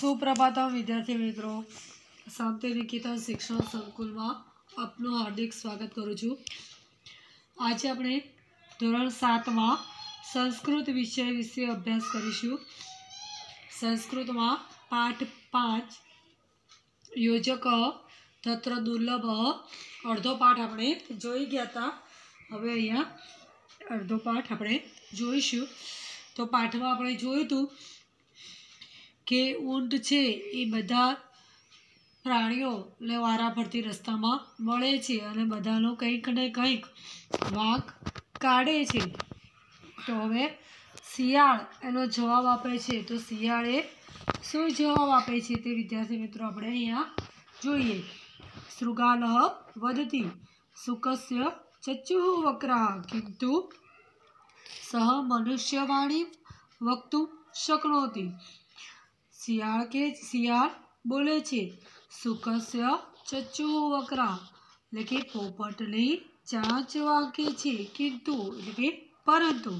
સુપ્રભાતમ વિદ્યાર્થી મિત્રો. શાંતિ નિકેતન શિક્ષણ સંકુલમાં આપનું હાર્દિક સ્વાગત કરું છું. આજે આપણે ધોરણ સાતમાં સંસ્કૃત વિષય વિશે અભ્યાસ કરીશું. સંસ્કૃતમાં પાઠ પાંચ, યોજક, તત્ર દુર્લભ, અડધો પાઠ આપણે જોઈ ગયા હતા હવે અહીંયા અડધો પાઠ આપણે જોઈશું. તો પાઠમાં આપણે જોયું હતું કે ઊંટ છે એ બધા પ્રાણીઓને વારાફરતી રસ્તામાં મળે છે અને બધાનો કંઈક ને કંઈક વાંક કાઢે છે. તો હવે શિયાળ એનો જવાબ આપે છે. તો શિયાળે શું જવાબ આપે છે તે વિદ્યાર્થી મિત્રો આપણે અહીંયા જોઈએ. શૃગાલહ વધતી સુકસ્ય ચચ્ચુઃ વક્રા કિંતુ સહ મનુષ્યવાણી વક્તુ શક્નોતિ. શિયાળ કે શિયાળ બોલે છે? સુકસ્ય ચચ્ચુ વકરા. એટલે કે પોપટની ચાંચ વાંકે છે કિંતુ. એટલે કે પરંતુ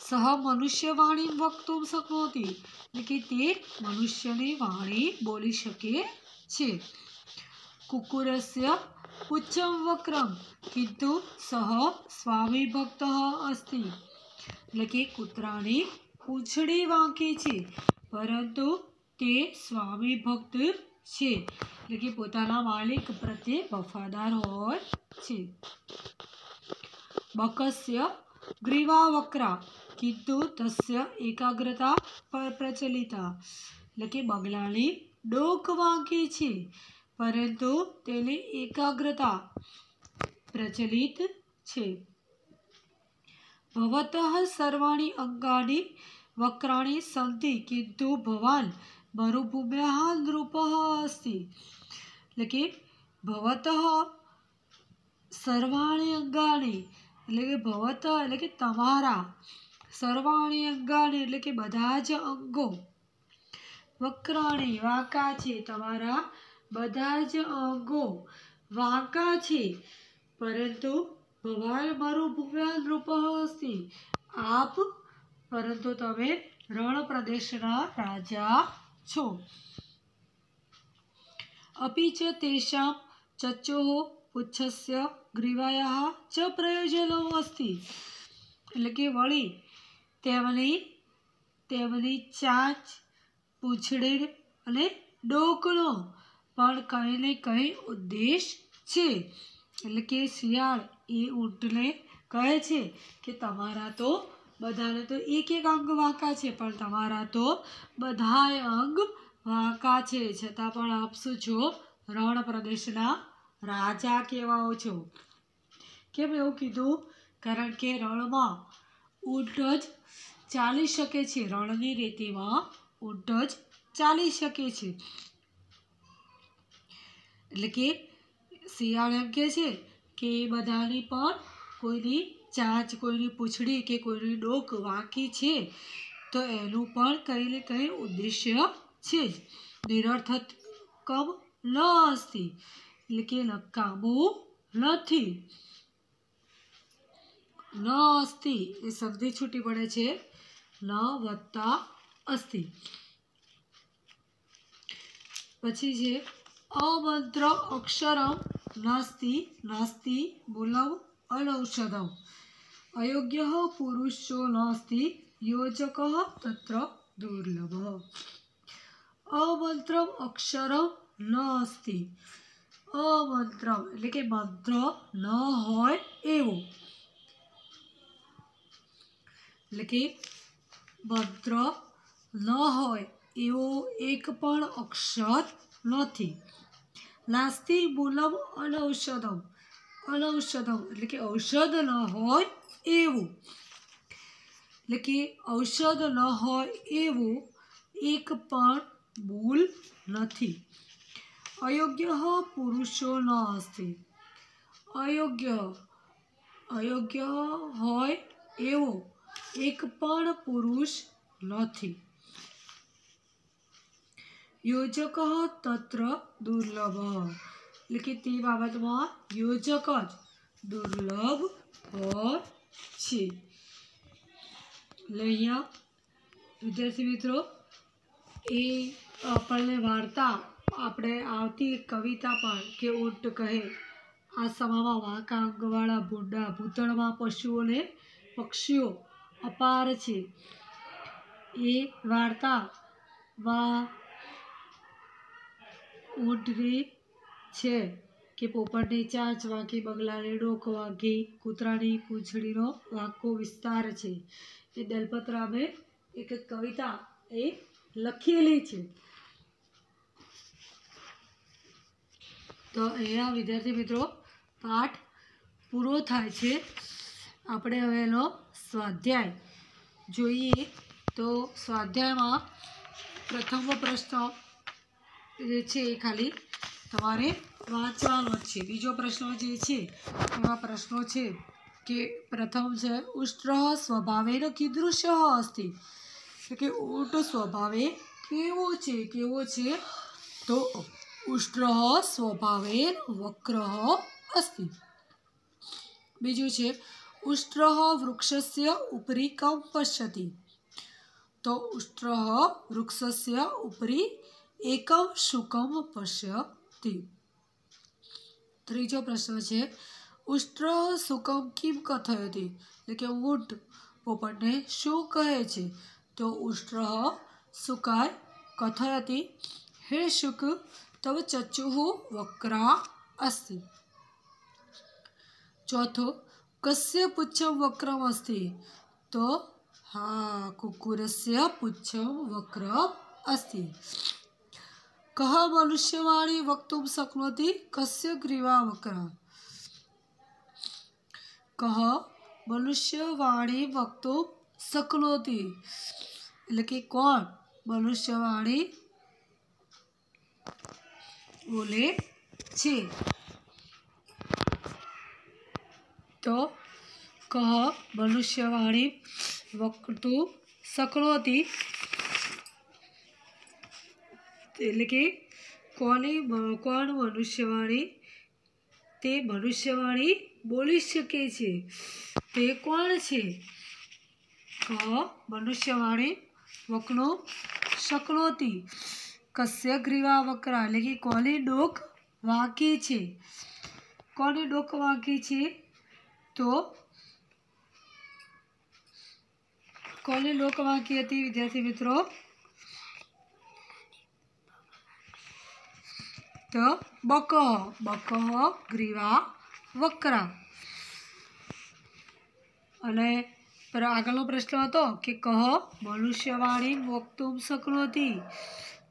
સહ મનુષ્યવાણી વક્તુમ શક્નોતિ. એટલે કે તે મનુષ્યની વાણી બોલી શકે છે. કુકુરસ્ય ઉચ્ચમ વક્રમ. કિંતુ સહ સ્વામી ભક્ત અસ્તિ. એટલે કે કૂતરાની પૂંછડી વાંકે છે. પરંતુ તે સ્વામી ભક્ત છે. એટલે કે પોતાના માલિક પ્રત્યે વફાદાર હોય છે. બકસ્ય ગ્રીવા વક્રા કિંતુ તસ્ય એકાગ્રતા પર પ્રચલિતા. એટલે કે બગલાની ડોક વાંકે છે. પરંતુ તેની એકાગ્રતા પ્રચલિત છે. ભવતઃ સર્વાણી અંગાની વક્રાણી સન્તિ કિંતુ ભવાન મરુભૂમ્યાः નૃપઃ અસ્તિ એટલે કે ભવતઃ સર્વાણી અંગાની એટલે કે ભવત એટલે કે તમારા સર્વાણી અંગાની એટલે કે બધા જ અંગો વક્રાણી વાંકા છે તમારા બધા જ અંગો વાંકા છે પરંતુ ભવાન મારું ભૂમ્યા નૃપ અસ્તિ આપ પરંતુ તમે રણ પ્રદેશના રાજા છો. અપી ચ તેષાં ચચ્ચોઃ પુચ્છસ્ય ગ્રીવાયા ચ પ્રયોજનો અસ્તિ. એટલે કે વળી તેમની તેમની ચાંચ પૂંછડી અને ડોકનો પણ કંઈ ને કંઈ ઉદ્દેશ છે. એટલે કે શિયાળ એ ઊંટને કહે છે કે તમારા તો બધાને તો એક એક અંગ વાંકા છે, પણ તમારા તો બધાય અંગ વાંકા છે. છતાં પણ આપ છો રણ પ્રદેશના રાજા કહેવાઓ છો. કેમ એવું કીધું? કારણ કે રણમાં ઊંટ જ ચાલી શકે છે. રણની રેતીમાં ઊંટ જ ચાલી શકે છે. એટલે કે શિયાળ એમ કહે છે કે એ બધાની પણ કોઈની ચાંચ કોઈની પૂંછડી કે કોઈની ડોક વાંકી છે, તો એનું પણ કંઈ ને કંઈ ઉદ્દેશ્ય છે જ. નિરર્થકમ ન અસ્તી એટલે કે નકામું નથી. ન અસ્તિ એ શબ્દ છૂટી પડે છે. ન વત્તા અસ્તિ. પછી છે, અમંત્ર અક્ષરમ નાસ્તિ નાસ્તિ મૂલમ અનૌષધમ. અયોગ્ય પુરુષો નાસ્તિ યોજક તત્ર દુર્લભ અમંત્રમ અક્ષર ન અસ્તિ અમંત્રમ એટલે કે મંત્ર ન હોય એવો એટલે કે મંત્ર ન હોય એવો એક પણ અક્ષર નથી નાસ્તિ મૂલમ અનૌષધમ અનૌષધમ એટલે કે ઔષધ ન હોય એવું. એટલે કે ઔષધ ન હોય એવું એક પણ ભૂલ નથી. અયોગ્ય પુરુષો ન અસ્તિ અયોગ્ય અયોગ્ય હોય એવો એક પણ પુરુષ નથી. યોજક તત્ર દુર્લભ. તે બાબતમાં યોજક જ દુર્લભ હોય છે એટલે અહીંયા વિદ્યાર્થી મિત્રો એ આપણને વાર્તા આપણે આવતી કવિતા પણ કે ઊંટ કહે આ સમામાં વાંકાંગવાળા ભૂંડા ભૂતળમાં પશુઓને પક્ષીઓ અપાર છે એ વાર્તા વા ઊંટની છે કે પોપટની ચાંચ વાંકી બગલાને ડોક વાંકી કૂતરાની પૂંછડીનો વાંકો વિસ્તાર છે. એ દલપતરામે એક કવિતા એ લખેલી છે. તો અહીંયા વિદ્યાર્થી મિત્રો, પાઠ પૂરો થાય છે. આપણે હવે એનો સ્વાધ્યાય જોઈએ. તો સ્વાધ્યાયમાં પ્રથમ પ્રશ્ન જે છે એ ખાલી તમારે વાંચવાનો જ છે. બીજો પ્રશ્ન જે છે એમાં પ્રશ્નો છે કે પ્રથમ છે, ઉષ્ટ્ર સ્વભાવેન કીદૃશ અસ્તિ કે ઊંટ સ્વભાવે કેવો છે? કેવો છે? તો ઉષ્ટ્ર સ્વભાવેન વક્ર અસ્તિ. બીજું છે, ઉષ્ટ્ર વૃક્ષસ્ય ઉપરી કમ પશ્યતિ. તો ઉષ્ટ્ર વૃક્ષસ્ય ઉપરી એકમ શુકમ પશ્યતિ ત્રીજો પ્રશ્ન છે, ઉષ્ટ્ર સુકમ કિમ કથયતિ? એટલે કે ઊંટ પોપટને શું કહે છે? તો ઉષ્ટ્ર સુકાય કથયતિ. હે શુક, તવ ચચુઃ વક્રા અસ્તિ. ચોથો, કસ્ય પુચ્છમ વક્રમ અસ્તિ? તો હા, કુકુરસ્ય પુચ્છમ વક્રમ અસ્તિ. કહ મનુષ્યવાણી વક્તુમ શક્નોતિ કસ્ય ગ્રીવા વક્ર કહ મનુષ્યવાણી વક્તુમ શક્નોતિ એટલે કે કોણ? મનુષ્યવાણી બોલે છે. તો કહ મનુષ્યવાણી વક્તુ શક્નોતિ? એટલે કે કોને કોણ મનુષ્યવાણી? તે મનુષ્યવાણી બોલી શકે છે. તે કોણ છે? ક, મનુષ્યવાણી વકનો શકલોતી કશ્ય ગ્રીવા વકરા. એટલે કે કોને ડોક વાંકી છે? કોને ડોક વાંકી છે? તો કોને ડોક વાંકી હતી? વિદ્યાર્થી મિત્રો તો બકહ બકહ ગ્રીવા, વકરા. અને આગળનો પ્રશ્ન હતો કે કહ, મનુષ્યવાણી વક્તુમ શક્નોતી.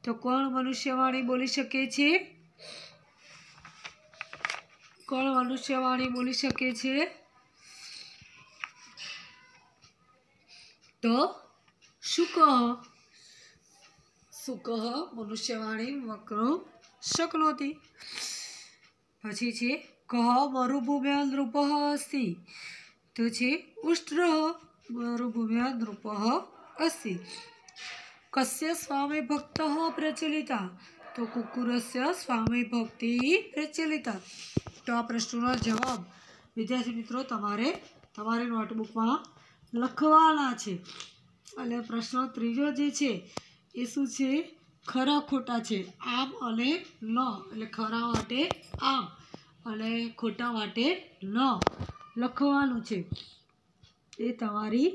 તો કોણ મનુષ્યવાણી બોલી શકે છે? કોણ મનુષ્યવાણી બોલી શકે છે? તો શુક સુકહ મનુષ્યવાણી વક્રો શક્નોતિ પછી છે, કહ મરુભૂમ્યા નૃપ અસ્તિ તો છે ઉષ્ટ્ર મરુભૂમ્યા નૃપ અસ્તિ કસ્ય સ્વામી ભક્ત પ્રચલિતા. તો કુકુરસ્ય સ્વામી ભક્તિ પ્રચલિતા. તો આ પ્રશ્નોનો જવાબ વિદ્યાર્થી મિત્રો તમારે તમારી નોટબુકમાં લખવાના છે. અને પ્રશ્ન ત્રીજો જે છે, એ શું છે? ખરા ખોટા છે. આમ અને ન. એટલે ખરા માટે આમ અને ખોટા માટે ન. લખવાનું છે. એ તમારી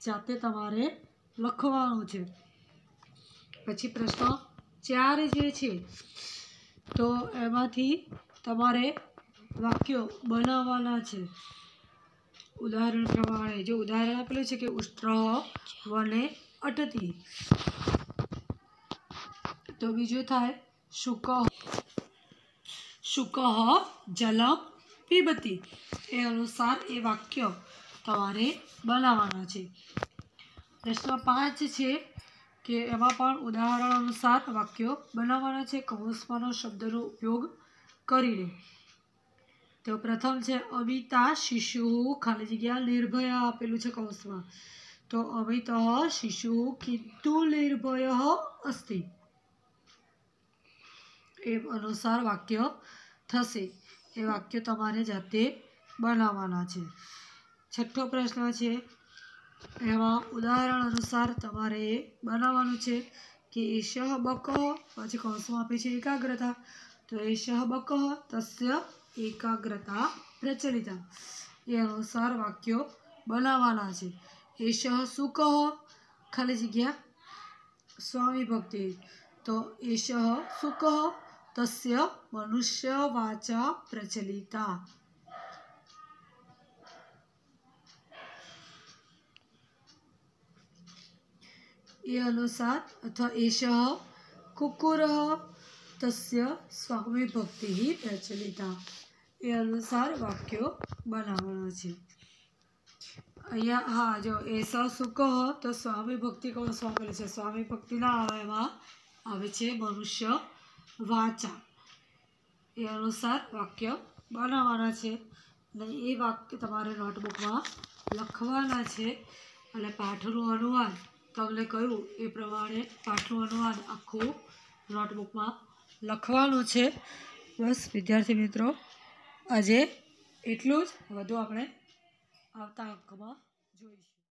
જાતે તમારે લખવાનું છે. પછી પ્રશ્ન ચાર જે છે, તો એમાંથી તમારે વાક્યો બનાવવાના છે. ઉદાહરણ પ્રમાણે, જો ઉદાહરણ આપેલું છે કે ઉષ્ટ્ર વને અટતી. તો બીજું થાય શુક શુકહ જલમ પીબતી. એ અનુસાર એ વાક્ય તમારે બનાવવાના છે. પ્રશ્ન પાંચ છે કે એમાં પણ ઉદાહરણ અનુસાર વાક્યો બનાવવાના છે. કૌંસમાંનો શબ્દનો ઉપયોગ કરીને. તો પ્રથમ છે અમિતા શિશુ ખાલી જગ્યા નિર્ભય આપેલું છે કૌંસમાં. તો અમિત શિશુ કિંતુ નિર્ભય અસ્તિ. એ અનુસાર વાક્ય થશે. એ વાક્ય તમારે જાતે બનાવવાના છે. છઠ્ઠો પ્રશ્ન છે, એમાં ઉદાહરણ અનુસાર તમારે એ બનાવવાનું છે કે એષ બક, પછી કૌંસમાં આપે છે એકાગ્રતા. તો એષ બક, તસ્ય એકાગ્રતા પ્રચલિતા. એ અનુસાર વાક્યો બનાવવાના છે. એષ સુક, ખાલી જગ્યા સ્વામી ભક્તિ. તો એષ સુક તસ્ય મનુષ્ય વાચા પ્રચલિતા એ અનુસાર અથવા એષ કુકુર તસ્ય સ્વામી ભક્તિ પ્રચલિતા એ અનુસાર વાક્યો બનાવવાના છે અહીંયા હા જો એસ સુક તો સ્વામી ભક્તિ કોણ સ્વામી છે સ્વામી ભક્તિના આવે એમાં આવે છે મનુષ્ય વાચા. એ અનુસાર વાક્ય બનાવવાના છે અને એ વાક્ય તમારે નોટબુકમાં લખવાના છે અને પાઠનું અનુવાદ. તમને કહ્યું એ પ્રમાણે પાઠનું અનુવાદ આખું નોટબુકમાં લખવાનું છે. બસ, વિદ્યાર્થી મિત્રો, આજે એટલું જ. વધુ આપણે આવતા અંકમાં જોઈશું.